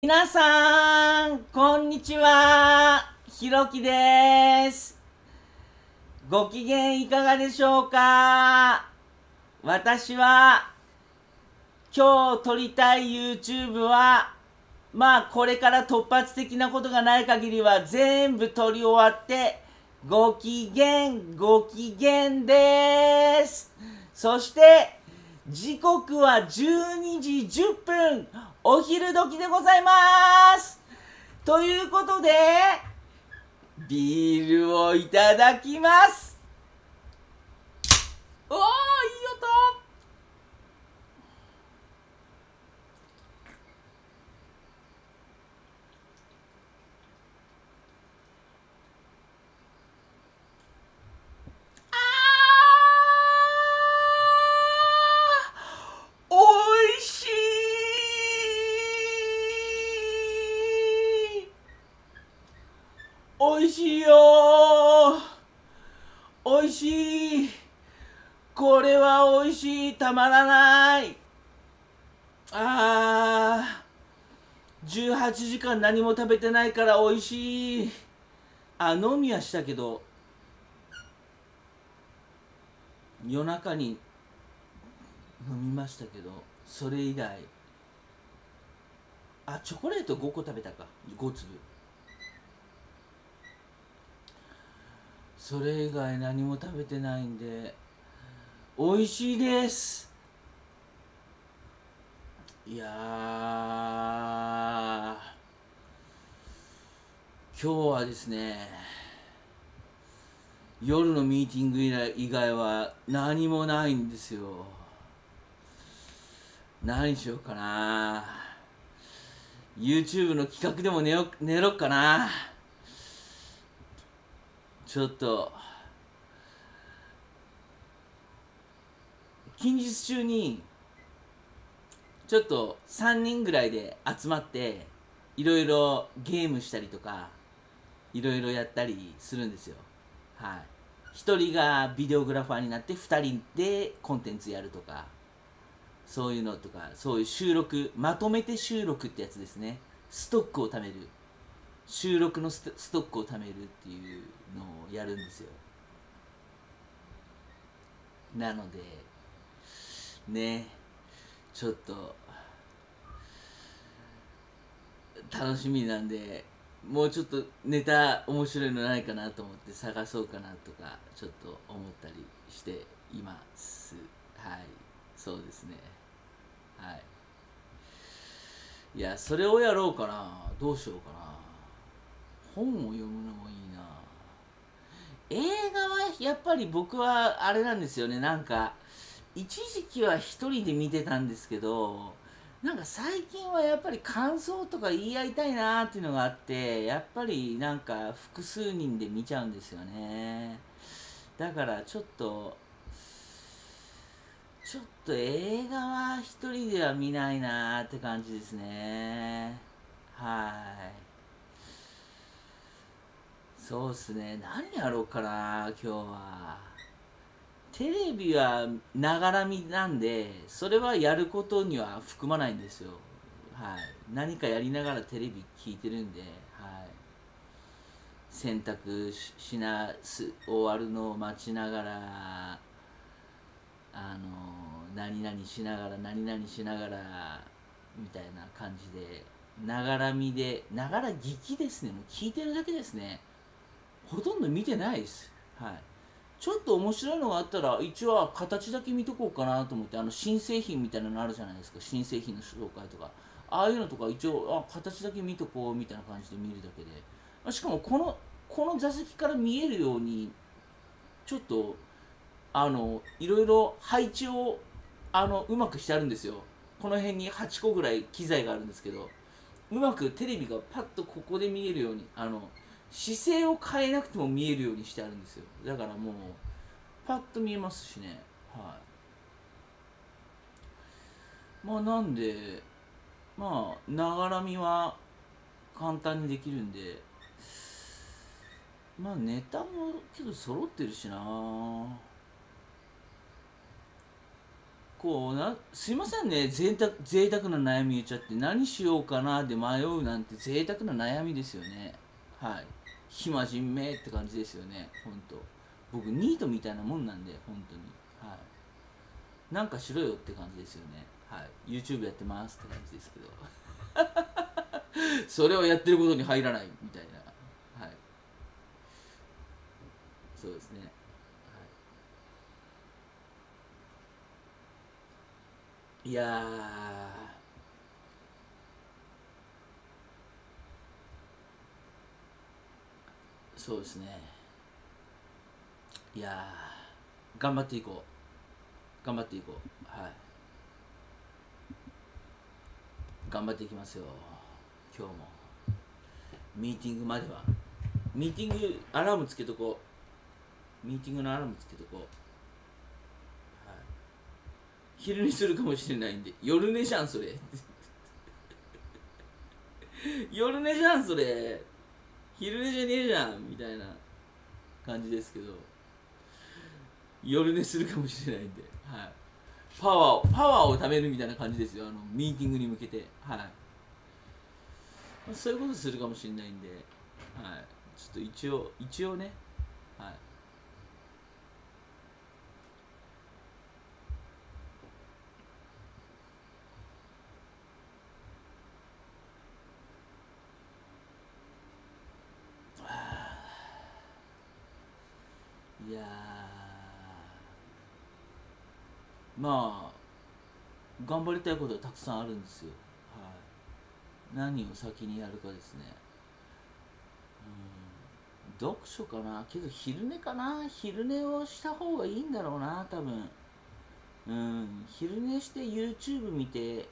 皆さん、こんにちは。ひろきです。ご機嫌いかがでしょうか？私は、今日撮りたい YouTube は、まあこれから突発的なことがない限りは全部撮り終わって、ご機嫌、ご機嫌です。そして、時刻は12時10分。お昼時でございます。ということでビールをいただきます。おーいい音。8時間何も食べてないから美味しい。あ飲みはしたけど夜中に飲みましたけどそれ以外あチョコレート5個食べたか。5粒。それ以外何も食べてないんで美味しいです。いや今日はですね夜のミーティング以来以外は何もないんですよ。何しようかな。YouTube の企画でも寝よ寝ろっかな。ちょっと近日中にちょっと3人ぐらいで集まっていろいろゲームしたりとかいろいろやったりするんですよ。はい。1人がビデオグラファーになって2人でコンテンツやるとかそういうのとかそういう収録まとめて収録ってやつですね。ストックを貯める。収録のストストックを貯めるっていうのをやるんですよ。なのでね。ちょっと楽しみなんでもうちょっとネタ面白いのないかなと思って探そうかなとかちょっと思ったりしています。はい。そうですね。はい。いやそれをやろうかな。どうしようかな。本を読むのもいいな。映画はやっぱり僕はあれなんですよね。なんか一時期は一人で見てたんですけどなんか最近はやっぱり感想とか言い合いたいなっていうのがあってやっぱりなんか複数人で見ちゃうんですよね。だからちょっとちょっと映画は一人では見ないなって感じですね。はい。そうっすね。何やろうかな今日は。テレビはながらみなんでそれはやることには含まないんですよ。はい。何かやりながらテレビ聞いてるんではい。洗濯ししなす終わるのを待ちながらあの何々しながら何々しながらみたいな感じでながらみでながら聞きですね。もう聞いてるだけですね。ほとんど見てないです。はい。ちょっと面白いのがあったら一応形だけ見とこうかなと思ってあの新製品みたいなのあるじゃないですか。新製品の紹介とか。ああいうのとか一応あ形だけ見とこうみたいな感じで見るだけで。しかもこのこの座席から見えるようにちょっとあのいろいろ配置をあのうまくしてあるんですよ。この辺に8個ぐらい機材があるんですけど。うまくテレビがパッとここで見えるようにあの姿勢を変えなくても見えるようにしてあるんですよ。だからもうパッと見えますしね。はい。まあなんでまあながらみは簡単にできるんでまあネタもけど揃ってるしな。構なすいませんね。贅沢贅沢な悩み言っちゃって何しようかなで迷うなんて贅沢な悩みですよね。はい。暇人めって感じですよね本当。僕ニートみたいなもんなんで本当に。はい。なんかしろよって感じですよね。はい。YouTube やってますって感じですけど。それをやってることに入らないみたいな。はい。そうですね。い。やそうですね。いや頑張っていこう。頑張っていこう。はい。頑張っていきますよ。今日も。ミーティングまでは。ミーティングアラームつけとこう。ミーティングのアラームつけとこう。はい。昼寝するかもしれないんで。夜寝じゃんそれ。夜寝じゃんそれ。昼寝じゃねえじゃんみたいな感じですけど夜寝するかもしれないんで、はい、パワーをパワーを貯めるみたいな感じですよ。あのミーティングに向けて。はい。そういうことするかもしれないんで、はい、ちょっと一応一応ねはい。いやまあ頑張りたいことはたくさんあるんですよ、はい、何を先にやるかですね。うん。読書かな。けど昼寝かな。昼寝をした方がいいんだろうな多分。うん。昼寝して YouTube 見て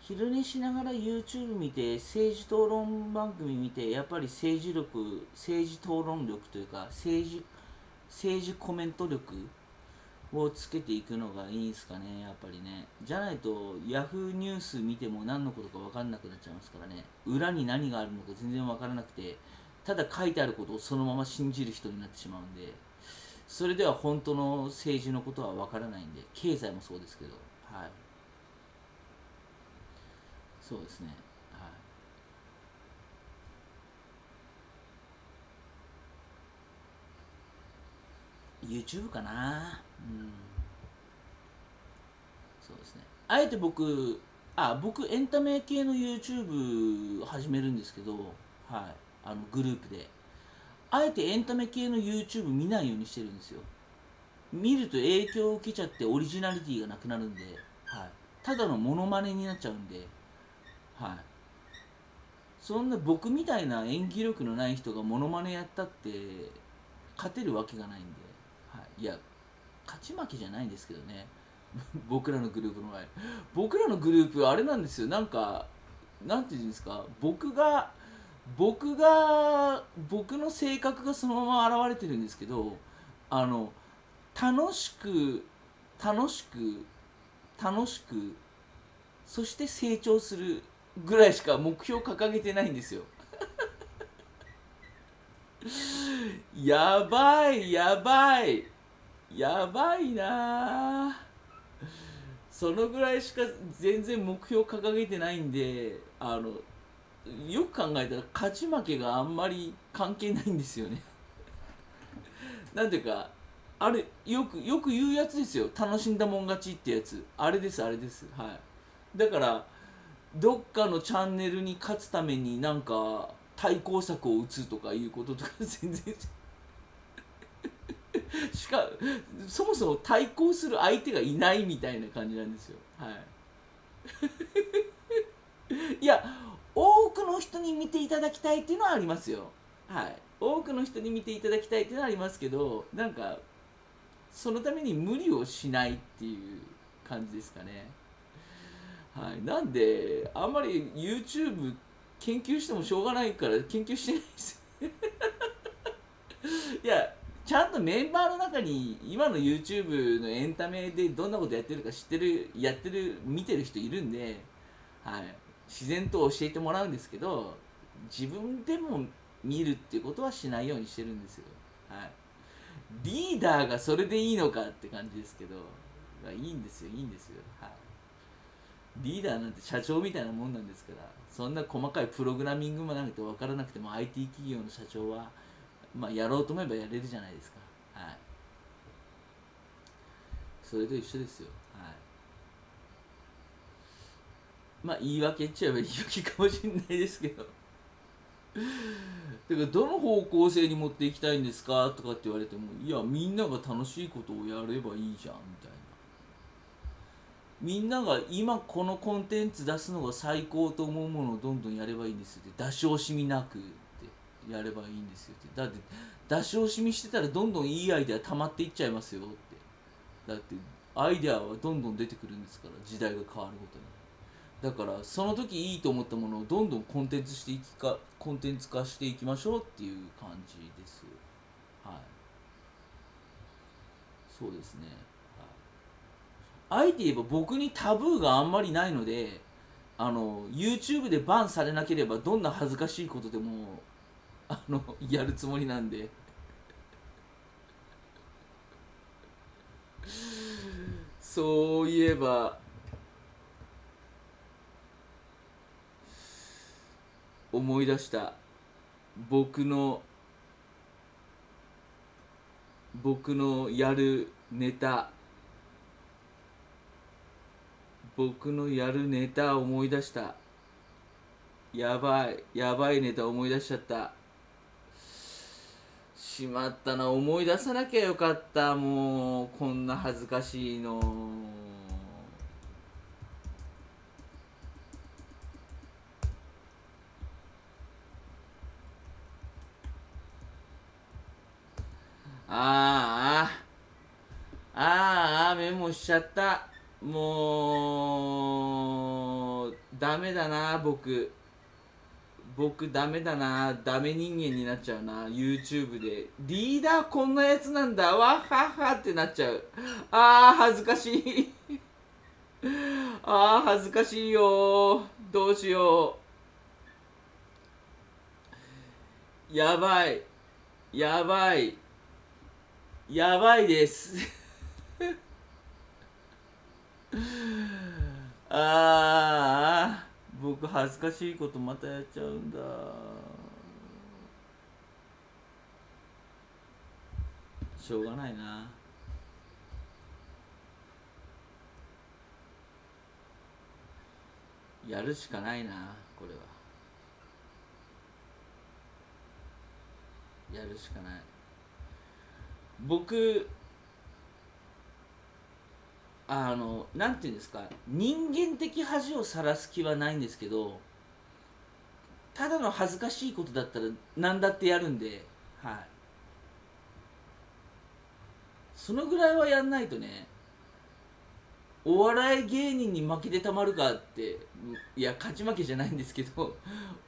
昼寝しながら YouTube 見て政治討論番組見てやっぱり政治力政治討論力というか政治政治コメント力をつけていくのがいいんですかねやっぱりね。じゃないと Yahoo ニュース見ても何のことか分かんなくなっちゃいますからね。裏に何があるのか全然分からなくてただ書いてあることをそのまま信じる人になってしまうんで。それでは本当の政治のことは分からないんで経済もそうですけど。はい。そうですね。YouTube かな。うん。そうですね。あえて僕あ僕エンタメ系の YouTube 始めるんですけどはい。あのグループで。あえてエンタメ系の YouTube 見ないようにしてるんですよ。見ると影響を受けちゃってオリジナリティがなくなるんで、はい、ただのモノマネになっちゃうんで、はい、そんな僕みたいな演技力のない人がモノマネやったって勝てるわけがないんで。いや勝ち負けじゃないんですけどね。僕らのグループの場合僕らのグループあれなんですよ。なんかなんていうんですか。僕が僕が僕の性格がそのまま現れてるんですけどあの楽しく楽しく楽しくそして成長するぐらいしか目標掲げてないんですよ。やばいやばい。やばいな。そのぐらいしか全然目標掲げてないんであのよく考えたら勝ち負けがあんまり関係ないんですよね。なんていうかあれよくよく言うやつですよ。楽しんだもん勝ちってやつ。あれですあれです。はい。だからどっかのチャンネルに勝つためになんか対抗策を打つとかいうこととか全然しかそもそも対抗する相手がいないみたいな感じなんですよ。はい。いや多くの人に見ていただきたいっていうのはありますよ。はい。多くの人に見ていただきたいっていうのはありますけどなんかそのために無理をしないっていう感じですかね。はい。なんであんまり YouTube 研究してもしょうがないから研究してないです。いやちゃんとメンバーの中に今の YouTube のエンタメでどんなことやってるか知ってるやってる見てる人いるんで、はい、自然と教えてもらうんですけど自分でも見るっていうことはしないようにしてるんですよ、はい、リーダーがそれでいいのかって感じですけどいいんですよいいんですよ。はい。リーダーなんて社長みたいなもんなんですからそんな細かいプログラミングもなんて分からなくても IT 企業の社長は、まあ、やろうと思えばやれるじゃないですか。はい。それと一緒ですよ。はい。まあ言い訳っちゃえば言い訳かもしれないですけど。だかどの方向性に持っていきたいんですかとかって言われてもいやみんなが楽しいことをやればいいじゃんみたいな。みんなが今このコンテンツ出すのが最高と思うものをどんどんやればいいんですよって出し惜しみなく。やればいいんですよって。だって出し惜しみしてたらどんどんいいアイデア溜まっていっちゃいますよって。だってアイデアはどんどん出てくるんですから時代が変わるごとに。だからその時いいと思ったものをどんどんコンテンツしていきかコンテンツ化していきましょうっていう感じですはい。そうですね、はい、あえて言えば僕にタブーがあんまりないのであの YouTube でバンされなければどんな恥ずかしいことでもあのやるつもりなんで。そういえば思い出した。僕の僕のやるネタ。僕のやるネタ思い出した。やばいやばいネタ思い出しちゃった。しまったな思い出さなきゃよかった。もうこんな恥ずかしいの。ああああメモしちゃった。もうダメだな僕。僕ダメだなダメ人間になっちゃうな YouTube で。リーダーこんなやつなんだ。わっはっはってなっちゃう。あー恥ずかしい。あー恥ずかしいよ。どうしよう。やばい。やばい。やばいです。ああ僕恥ずかしいことまたやっちゃうんだ。しょうがないな。やるしかないなこれは。やるしかない。僕あのなんていうんですか人間的恥をさらす気はないんですけどただの恥ずかしいことだったら何だってやるんではい。そのぐらいはやんないとねお笑い芸人に負けてたまるかっていや勝ち負けじゃないんですけど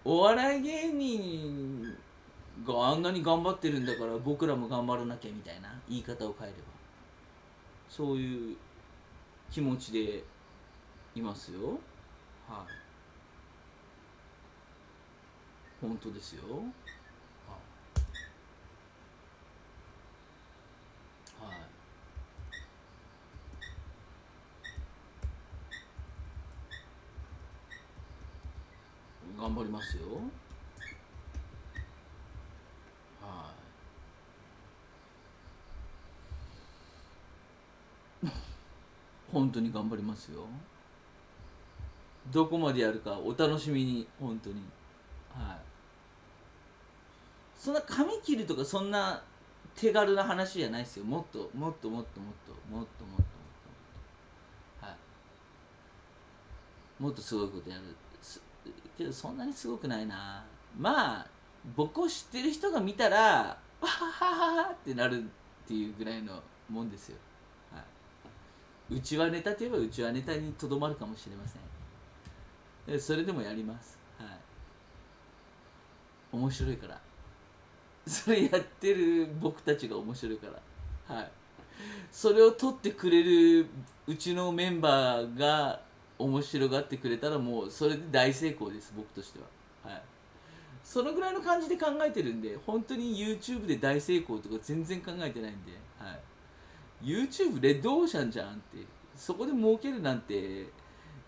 お笑い芸人があんなに頑張ってるんだから僕らも頑張らなきゃみたいな言い方を変えればそういう気持ちでいますよ。はい。本当ですよ。はい、頑張りますよ。本当に頑張りますよ。どこまでやるかお楽しみに本当に。はい。そんな髪切るとかそんな手軽な話じゃないですよ。もっともっともっともっともっともっともっと。はい。もっとすごいことやる。けどそんなにすごくないな。まあ僕を知ってる人が見たらわははははってなるっていうぐらいのもんですよ。うちはネタといえばうちはネタにとどまるかもしれません。それでもやります。はい。面白いから。それやってる僕たちが面白いから。はい。それを取ってくれるうちのメンバーが面白がってくれたらもうそれで大成功です僕としては。はい。そのぐらいの感じで考えてるんで本当に YouTube で大成功とか全然考えてないんで。はい。YouTube レッドオーシャンじゃんって。そこで儲けるなんて。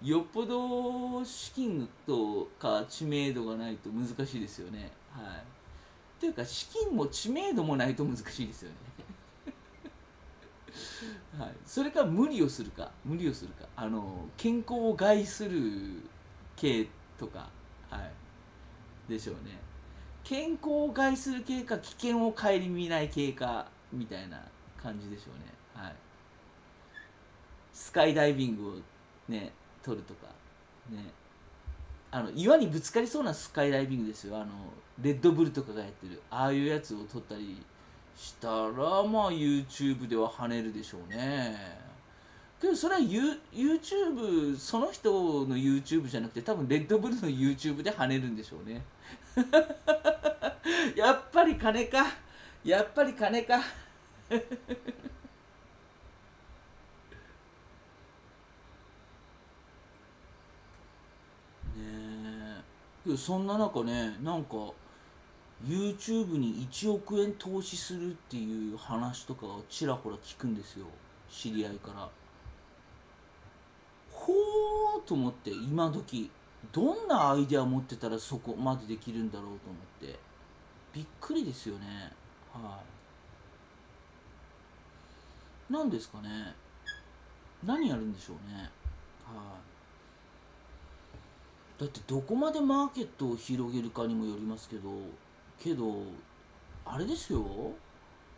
よっぽど資金とか知名度がないと難しいですよね。はい。というか資金も知名度もないと難しいですよね。はい、それか無理をするか。無理をするか。あの健康を害する系とか、はい、でしょうね。健康を害する系か危険を顧みない系かみたいな感じでしょうね。はい。スカイダイビングをね取るとかね。あの岩にぶつかりそうなスカイダイビングですよ。あのレッドブルとかがやってる。ああいうやつを取ったりしたらまあ YouTube では跳ねるでしょうね。けどそれは YouTube その人の YouTube じゃなくて多分レッドブルの YouTube で跳ねるんでしょうね。やっぱり金か。やっぱり金かねそんな中ねなんか YouTube に1億円投資するっていう話とかをちらほら聞くんですよ。知り合いから。ほーと思って今時どんなアイデア持ってたらそこまでできるんだろうと思って。びっくりですよね。はい。何ですかね。何やるんでしょうね。はい。だってどこまでマーケットを広げるかにもよりますけどけどあれですよ。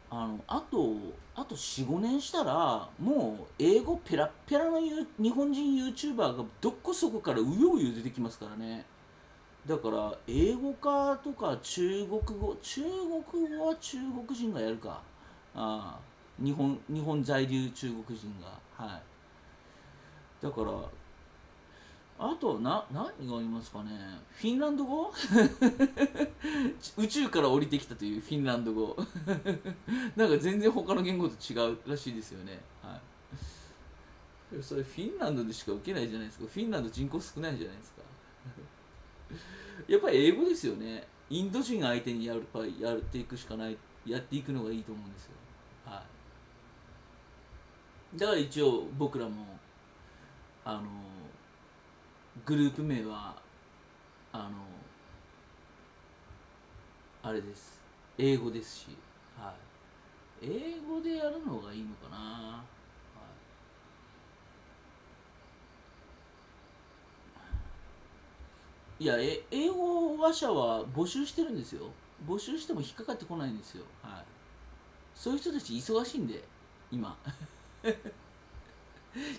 あのあとあと45年したらもう英語ペラペラの日本人 YouTuber がどこそこからうようよ出てきますからね。だから英語かとか中国語中国語は中国人がやるか。あ日本日本在留中国人が。はい。だからあとな何がありますかね？フィンランド語？宇宙から降りてきたというフィンランド語。なんか全然他の言語と違うらしいですよね。はい。それフィンランドでしか受けないじゃないですか。フィンランド人口少ないじゃないですか。やっぱり英語ですよね。インド人相手にやるやっていくしかないやっていくのがいいと思うんですよ。はい。だから一応僕らもあのグループ名はあのあれです。英語ですし、はい、英語でやるのがいいのかな、はい、いやえ英語話者は募集してるんですよ。募集しても引っかかってこないんですよ、はい、そういう人たち忙しいんで今。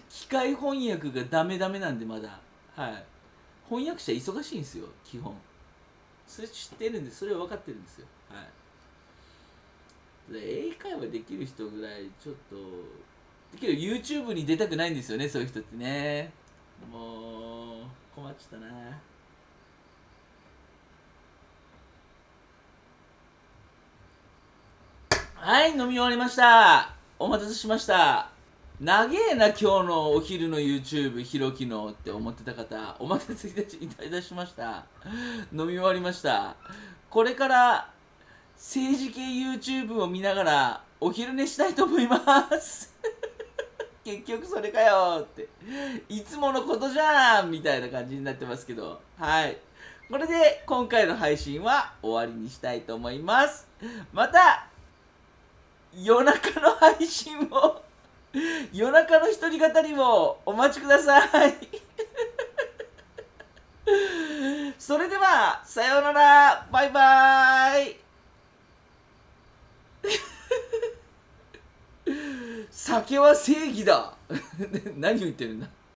機械翻訳がダメダメなんでまだ。はい。翻訳者忙しいんですよ基本。それ知ってるんでそれは分かってるんですよ。はい。英会話できる人ぐらいちょっとけど YouTube に出たくないんですよねそういう人ってね。もう困っちゃったな。はい飲み終わりました。お待たせしました。長えな今日のお昼の YouTube ひろきのって思ってた方お待たせいたしました。飲み終わりました。これから政治系 YouTube を見ながらお昼寝したいと思います。結局それかよって。いつものことじゃんみたいな感じになってますけど。はい。これで今回の配信は終わりにしたいと思います。また夜中の配信も 夜中の一人語りもお待ちください。それではさようなら。バイバイ。酒は正義だ。何を言ってるんだ。